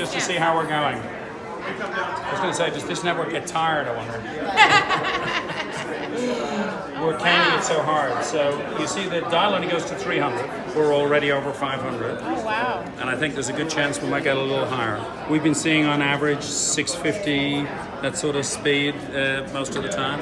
just to see how we're going. I was going to say, does this network get tired? I wonder. we're caning it so hard. So you see, the dial only goes to 300. We're already over 500. Oh wow. and I think there's a good chance we might get a little higher. We've been seeing on average 650, that sort of speed uh, most of the time.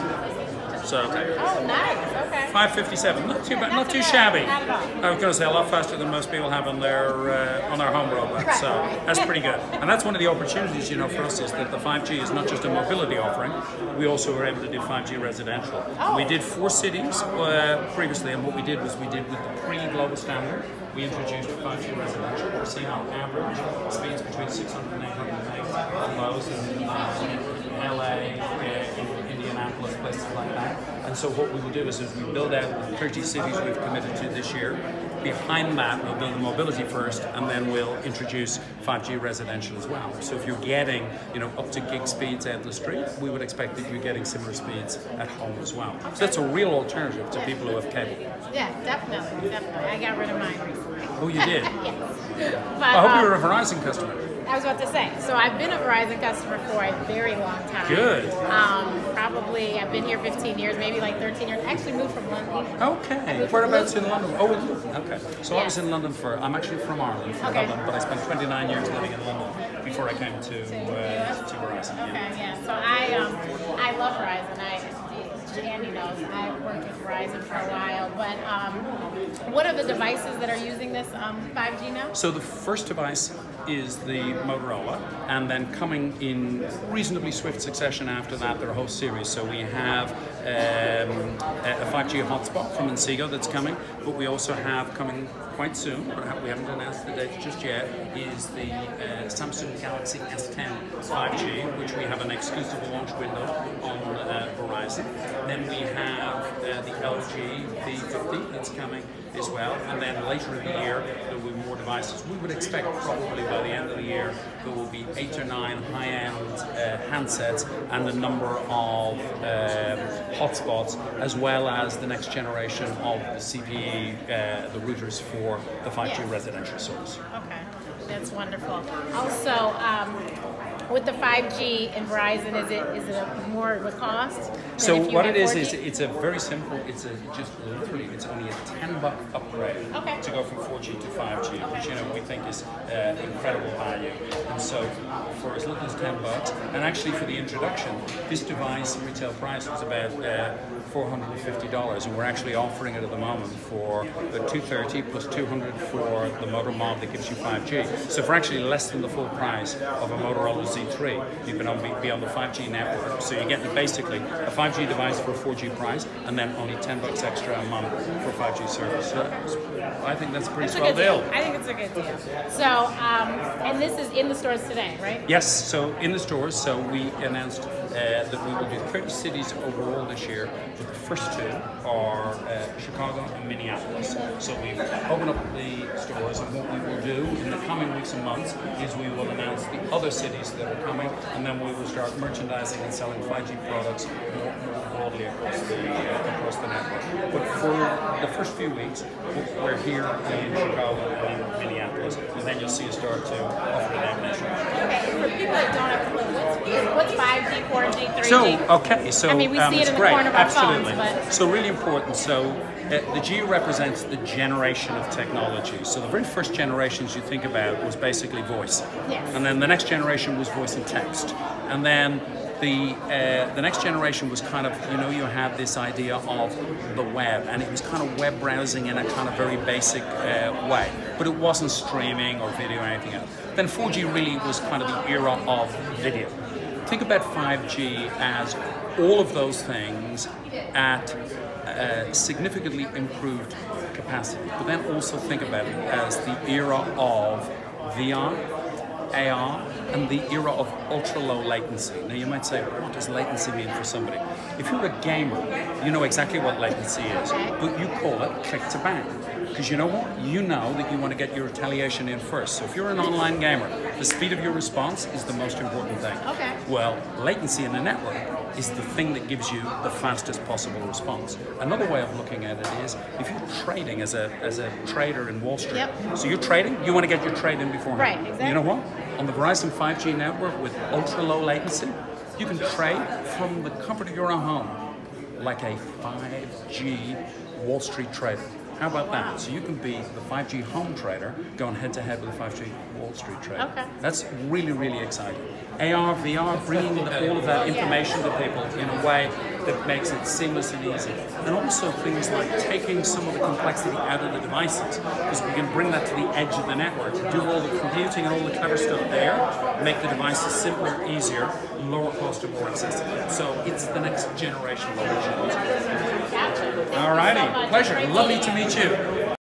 So Oh nice. Okay. 557, not too bad, Not too shabby. not at all. I was going to say a lot faster than most people have on their uh, on their home robot. So that's pretty good. And that's one of the opportunities, you know, for us is that the 5G is not just a mobility offering. We also were able to do 5G residential. Oh. We did four cities uh, previously, and what we did was we did with the pre-global standard. We introduced 5G residential. We're seeing on average speeds between 600 and 800 megs lows in uh, LA, uh, in Indianapolis, places like that. And so what we will do is, is we build out the 30 cities we've committed to this year. Behind that, we'll build the mobility first, and then we'll introduce 5G residential as well. So if you're getting, you know, up to gig speeds out the street, we would expect that you're getting similar speeds at home as well. So that's a real alternative to people who have cable. Yeah, definitely, definitely. I got rid of mine recently. Oh, you did? yes. But, I hope um, you're a Verizon customer. I was about to say. So I've been a Verizon customer for a very long time. Good. Um, probably I've been here 15 years, maybe like 13 years. I actually moved from London. Okay. Whereabouts in London? Oh, in London. Okay. So I was in London for. I'm actually from Ireland, from Okay. Dublin, but I spent 29 years living in London before I came to To uh, to Verizon. Okay, yeah. yeah. So I um I love Verizon. I Andy knows I've worked with Verizon for a while. But um, what are the devices that are using this um, 5G now? So the first device is the Motorola, and then coming in reasonably swift succession after that, there are a whole series. So we have um, a a 5G hotspot from Inseego that's coming, but we also have coming quite soon, but we haven't announced the date just yet, is the uh, Samsung Galaxy S10 5G, which we have an exclusive launch window on uh, Verizon. Then we have uh, the LG V50 that's coming as well, and then later in the year there will be more devices. We would expect probably by the end of the year there will be eight or nine high-end uh, handsets and a number of um, hotspots, as well as the next generation of the CPE, uh, the routers for the 5G Yeah. residential service. Okay, that's wonderful. Also, um, with the 5G and Verizon, is it is it a more of a cost? So what it is 4G? is it's a very simple. It's a just literally it's only a ten buck upgrade Okay. to go from 4G to 5G, which you know we think is uh, incredible value. And so for as little as ten bucks, and actually for the introduction, this device retail price was about uh, four hundred and fifty dollars, and we're actually offering it at the moment for two thirty plus two hundred for the Moto Mod that gives you 5G. So for actually less than the full price of a Motorola Z3, you can be on the 5G network. So you get basically a 5G device for a 4G price, and then only 10 bucks extra a month for 5G service. So I think that's a pretty a swell good deal. deal. I think it's a good deal. So, um, and this is in the stores today, right? Yes, so in the stores, so we announced that we will do 30 cities overall this year, but the first two are uh, Chicago and Minneapolis. So we've opened up the stores, and what we will do in the coming weeks and months is we will announce the other cities that are coming, and then we will start merchandising and selling 5G products more, more broadly across the, uh, across the network. But for the first few weeks, we're here in Chicago and in Minneapolis, and then you'll see us start to offer out nationwide. Okay, for people that don't have a clue, what's, what's 5G, 4G, 3G? So okay, so I mean, we um, see it it's in the great. corner of our phones, Absolutely. but- So really important. So uh, the G represents the generation of technology. So the very first generations you think about was basically voice, Yes. and then the next generation was voice and text, and then. The, uh, the next generation was kind of, you know, you had this idea of the web, and it was kind of web browsing in a kind of very basic uh, way, but it wasn't streaming or video or anything else. Then 4G really was kind of the era of video. Think about 5G as all of those things at uh, significantly improved capacity, but then also think about it as the era of VR, AR, and the era of ultra low latency. Now you might say, what does latency mean for somebody? If you're a gamer, you know exactly what latency is, but you call it click to bang. Because you know what? You know that you want to get your retaliation in first. So if you're an online gamer, the speed of your response is the most important thing. Okay. Well, latency in the network is the thing that gives you the fastest possible response. Another way of looking at it is if you're trading as a as a trader in Wall Street. Yep. So you're trading, you want to get your trade in beforehand. Right, exactly. You know what? on the Verizon 5G network with ultra low latency. You can trade from the comfort of your own home like a 5G Wall Street trader. How about that? So you can be the 5G home trader going head to head with a 5G Wall Street trader. Okay. That's really, really exciting. AR, VR, bringing all of that information to people in a way that makes it seamless and easy. And also things like taking some of the complexity out of the devices, because we can bring that to the edge of the network, do all the computing and all the clever stuff there, make the devices simpler, easier, lower cost and more accessible. So it's the next generation of opportunities. Gotcha. Thank you All righty, pleasure. Lovely to meet you.